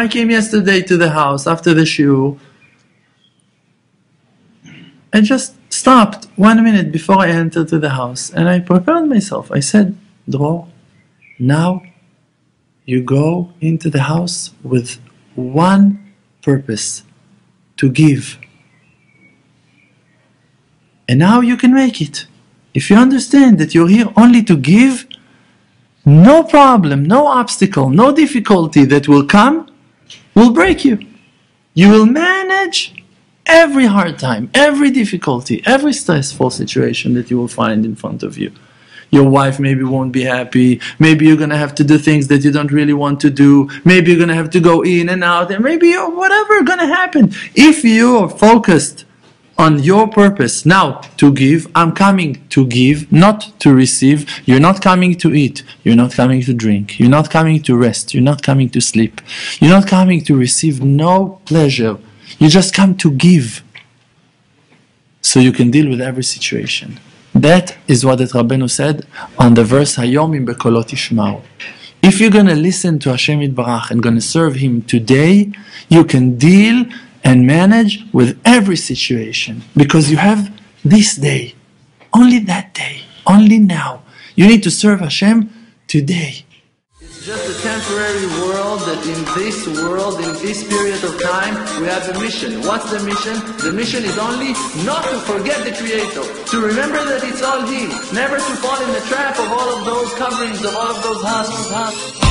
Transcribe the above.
I came yesterday to the house after the shiur. I just stopped one minute before I entered to the house and I prepared myself. I said, Dror, now you go into the house with one purpose to give. And now you can make it. If you understand that you're here only to give, no problem, no obstacle, no difficulty that will come will break you. You will manage every hard time, every difficulty, every stressful situation that you will find in front of you. Your wife maybe won't be happy. Maybe you're gonna have to do things that you don't really want to do. Maybe you're gonna have to go in and out, and maybe whatever gonna happen. If you are focused on your purpose now to give, I'm coming to give, not to receive. You're not coming to eat. You're not coming to drink. You're not coming to rest. You're not coming to sleep. You're not coming to receive no pleasure. You just come to give so you can deal with every situation. That is what the Rabbeinu said on the verse Hayom im bekolo tishmau. If you're going to listen to Hashem Yitbarach and going to serve Him today, you can deal and manage with every situation because you have this day, only that day, only now. You need to serve Hashem today. It's just a temporary world that in this world, in this period of time, we have a mission. What's the mission? The mission is only not to forget the Creator, to remember that it's all Him, never to fall in the trap of all of those coverings, of all of those husks.